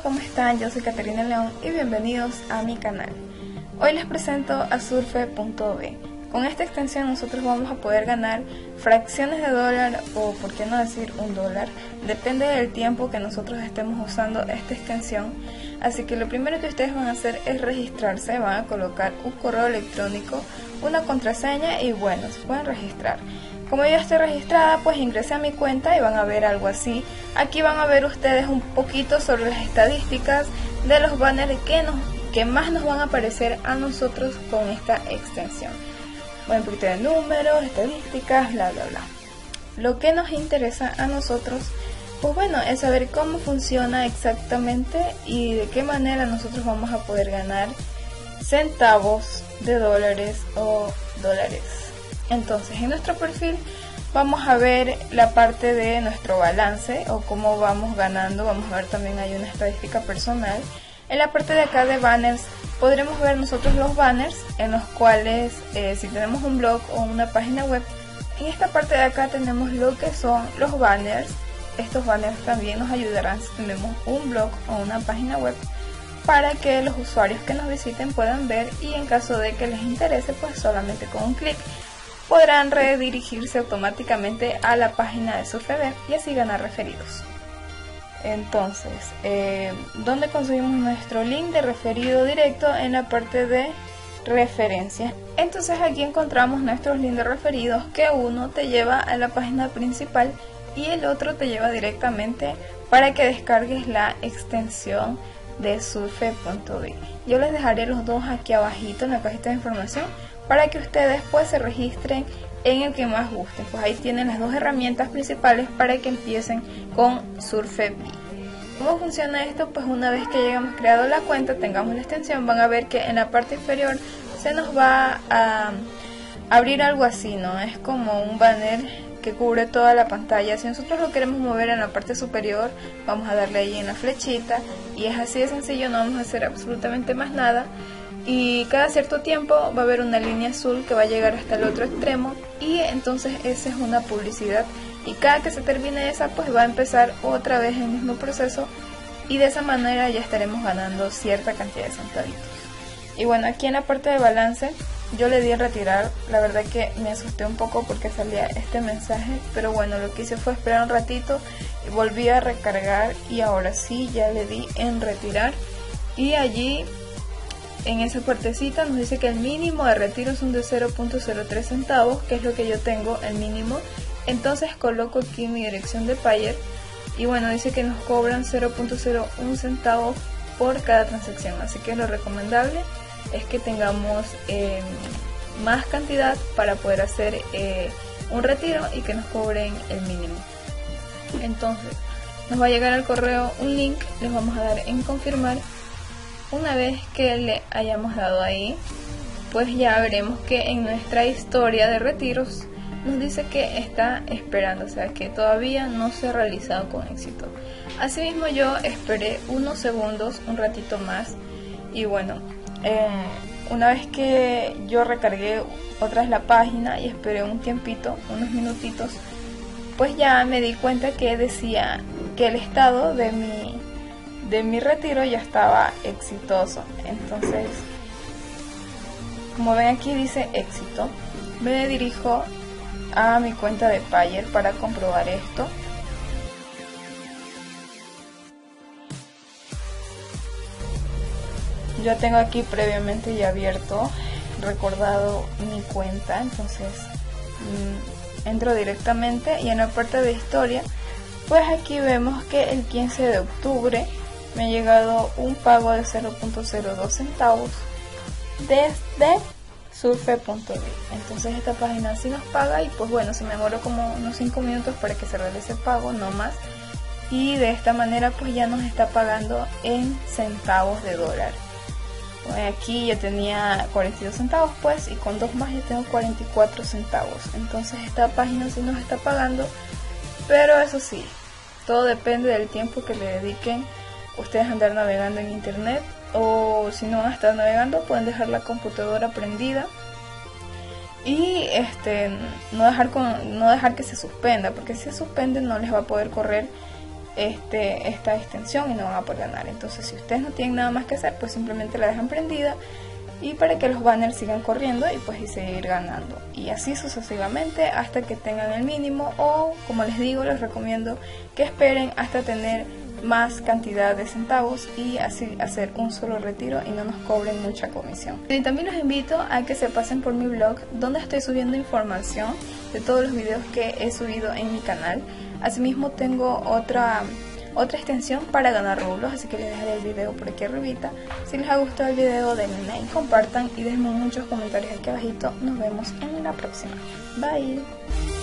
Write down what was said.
¿cómo están? Yo soy Caterina León y bienvenidos a mi canal. Hoy les presento a surfe.b con esta extensión nosotros vamos a poder ganar fracciones de dólar o por qué no decir un dólar. Depende del tiempo que nosotros estemos usando esta extensión. Así que lo primero que ustedes van a hacer es registrarse. Van a colocar un correo electrónico, una contraseña y bueno, se pueden registrar. Como yo estoy registrada, pues ingresé a mi cuenta y van a ver algo así. Aquí van a ver ustedes un poquito sobre las estadísticas de los banners que, nos, que más nos van a aparecer a nosotros con esta extensión. Bueno, un poquito de números, estadísticas, bla, bla, bla. Lo que nos interesa a nosotros, pues bueno, es saber cómo funciona exactamente y de qué manera nosotros vamos a poder ganar centavos de dólares o dólares. Entonces, en nuestro perfil vamos a ver la parte de nuestro balance o cómo vamos ganando. Vamos a ver también hay una estadística personal. En la parte de acá de banners podremos ver nosotros los banners en los cuales eh, si tenemos un blog o una página web, en esta parte de acá tenemos lo que son los banners. Estos banners también nos ayudarán si tenemos un blog o una página web para que los usuarios que nos visiten puedan ver y en caso de que les interese pues solamente con un clic podrán redirigirse automáticamente a la página de SurfeB y así ganar referidos. Entonces, eh, ¿dónde conseguimos nuestro link de referido directo? En la parte de referencias. Entonces aquí encontramos nuestros links de referidos que uno te lleva a la página principal y el otro te lleva directamente para que descargues la extensión de surfe.b. Yo les dejaré los dos aquí abajito en la cajita de información para que ustedes pues se registren en el que más guste. Pues ahí tienen las dos herramientas principales para que empiecen con SurfeB. ¿Cómo funciona esto? Pues una vez que hayamos creado la cuenta, tengamos la extensión, van a ver que en la parte inferior se nos va a abrir algo así, ¿no? Es como un banner que cubre toda la pantalla. Si nosotros lo queremos mover en la parte superior, vamos a darle ahí en la flechita y es así de sencillo, no vamos a hacer absolutamente más nada y cada cierto tiempo va a haber una línea azul que va a llegar hasta el otro extremo y entonces esa es una publicidad y cada que se termine esa pues va a empezar otra vez el mismo proceso. Y de esa manera ya estaremos ganando cierta cantidad de centavitos. Y bueno, aquí en la parte de balance yo le di en retirar, la verdad que me asusté un poco porque salía este mensaje, pero bueno, lo que hice fue esperar un ratito volví a recargar. Y ahora sí ya le di en retirar. Y allí en esa puertecita nos dice que el mínimo de retiro son de 0.03 centavos, que es lo que yo tengo, el mínimo. Entonces coloco aquí mi dirección de Payer y bueno, dice que nos cobran 0.01 centavos por cada transacción. Así que lo recomendable es que tengamos em, más cantidad para poder hacer eh, un retiro y que nos cobren el mínimo. Entonces, nos va a llegar al correo un link, les vamos a dar en confirmar una vez que le hayamos dado ahí, pues ya veremos que en nuestra historia de retiros nos dice que está esperando, o sea que todavía no se ha realizado con éxito. Asimismo yo esperé unos segundos, un ratito más y bueno, eh, una vez que yo recargué otra vez la página y esperé un tiempito, unos minutitos, pues ya me di cuenta que decía que el estado de mi de mi retiro ya estaba exitoso. Entonces, como ven aquí dice éxito, me dirijo a mi cuenta de Payer para comprobar esto. Yo tengo aquí previamente ya abierto, recordado mi cuenta, entonces mm, entro directamente y en la parte de historia, pues aquí vemos que el 15 de octubre me ha llegado un pago de 0.02 centavos desde surfe.b. Entonces esta página sí nos paga y pues bueno, se me demoró como unos 5 minutos para que se realice el pago, no más. Y de esta manera pues ya nos está pagando en centavos de dólar. aquí yo tenía 42 centavos pues y con dos más ya tengo 44 centavos. Entonces esta página sí nos está pagando, pero eso sí, todo depende del tiempo que le dediquen ustedes andar navegando en internet o si no van a estar navegando pueden dejar la computadora prendida y este no dejar con, no dejar que se suspenda porque si se suspende no les va a poder correr este, esta extensión y no van a poder ganar. Entonces si ustedes no tienen nada más que hacer, pues simplemente la dejan prendida y para que los banners sigan corriendo y pues y seguir ganando. Y así sucesivamente hasta que tengan el mínimo o como les digo, les recomiendo que esperen hasta tener más cantidad de centavos y así hacer un solo retiro y no nos cobren mucha comisión. Y también los invito a que se pasen por mi blog donde estoy subiendo información de todos los videos que he subido en mi canal. Asimismo tengo otra otra extensión para ganar rublos, así que les dejaré el video por aquí arribita. Si les ha gustado el video denle like, compartan y denme muchos comentarios aquí abajito. Nos vemos en la próxima. Bye.